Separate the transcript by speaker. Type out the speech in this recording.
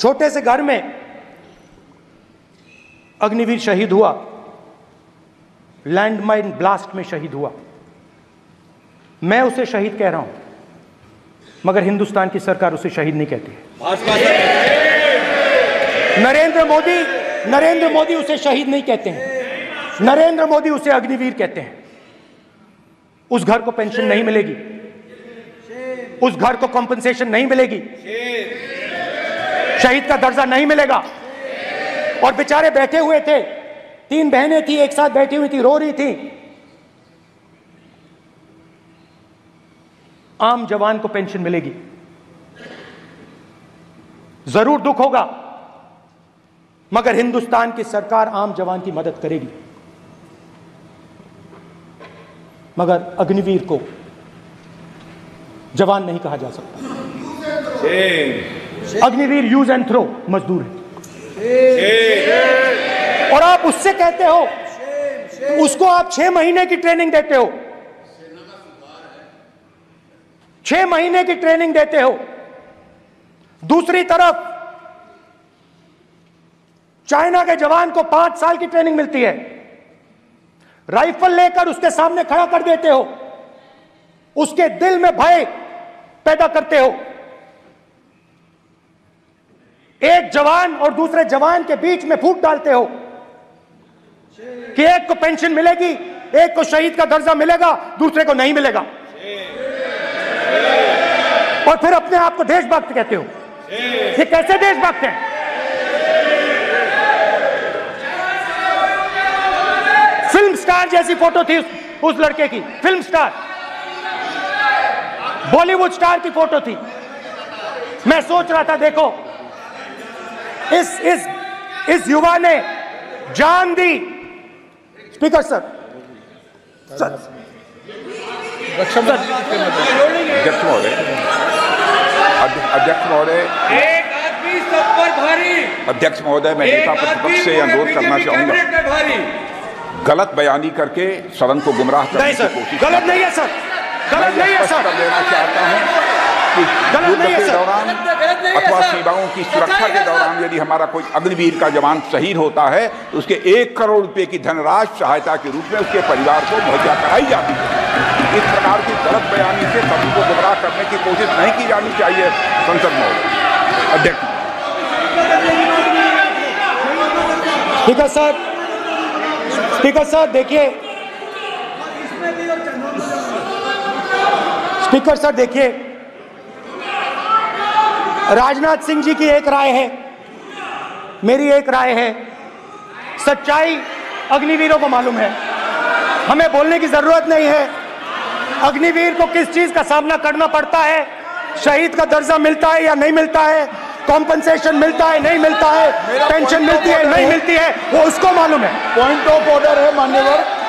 Speaker 1: छोटे से घर में अग्निवीर शहीद हुआ लैंडमाइन ब्लास्ट में शहीद हुआ। मैं उसे शहीद कह रहा हूँ मगर हिंदुस्तान की सरकार उसे शहीद नहीं कहती है। नरेंद्र मोदी नरेंद्र मोदी उसे शहीद नहीं कहते हैं। नरेंद्र मोदी उसे अग्निवीर कहते हैं। उस घर को पेंशन नहीं मिलेगी। उस घर को कॉम्पनसेशन नहीं मिलेगी। शहीद का दर्जा नहीं मिलेगा। और बेचारे बैठे हुए थे। तीन बहनें थी, एक साथ बैठी हुई थी, रो रही थी। आम जवान को पेंशन मिलेगी। ज़रूर दुख होगा, मगर हिंदुस्तान की सरकार आम जवान की मदद करेगी। मगर अग्निवीर को जवान नहीं कहा जा सकता। अग्निवीर यूज़ एंड थ्रो मजदूर है। और आप उससे कहते हो उसको आप छह महीने की ट्रेनिंग देते हो। छह महीने की ट्रेनिंग देते हो। दूसरी तरफ़ चाइना के जवान को पाँच साल की ट्रेनिंग मिलती है। राइफल लेकर उसके सामने खड़ा कर देते हो। उसके दिल में भय पैदा करते हो। जवान और दूसरे जवान के बीच में फूट डालते हो कि एक को पेंशन मिलेगी एक को शहीद का दर्जा मिलेगा दूसरे को नहीं मिलेगा। और फिर अपने आप को देशभक्त कहते हो। ये कैसे देशभक्त हैं? फ़िल्म स्टार जैसी फ़ोटो थी उस, उस लड़के की फ़िल्म स्टार। बॉलीवुड स्टार की फ़ोटो थी। मैं सोच रहा था देखो इस इस इस युवा ने जान दी। स्पीकर सर सर
Speaker 2: अध्यक्ष महोदय अध्यक्ष महोदय।
Speaker 3: एक आदमी सब पर भारी।
Speaker 2: अध्यक्ष महोदय मैं नेता प्रतिपक्ष से अनुरोध करना चाहूँगा।
Speaker 3: चाहूँगा
Speaker 2: गलत बयानी करके सदन को गुमराह करने की कोशिश
Speaker 1: गलत नहीं है सर गलत नहीं है सर
Speaker 2: देना चाहता हूँ कि
Speaker 1: गलत नहीं है सर।
Speaker 2: अथवा। सीमाओं की सुरक्षा के दौरान यदि हमारा कोई अग्निवीर का जवान शहीद होता है तो उसके एक करोड़ रुपए की धनराशि सहायता के रूप में उसके परिवार को मुहैया कराई जाती है। इस प्रकार की गलत बयानी से सभी को गुमराह करने की कोशिश नहीं की जानी चाहिए संसद महोदय अध्यक्ष।
Speaker 1: Speaker sir. स्पीकर साहब देखिए। स्पीकर साहब देखिए। राजनाथ सिंह जी की एक राय है। मेरी एक राय है। सच्चाई अग्निवीरों को मालूम है। हमें बोलने की ज़रूरत नहीं है। अग्निवीर को किस चीज़ का सामना करना पड़ता है? शहीद का दर्जा मिलता है या नहीं मिलता है? कॉम्पनसेशन मिलता है नहीं मिलता है? पेंशन मिलती है नहीं मिलती है? वो उसको मालूम है।
Speaker 4: पॉइंट ऑफ़ ऑर्डर है मान्यवर।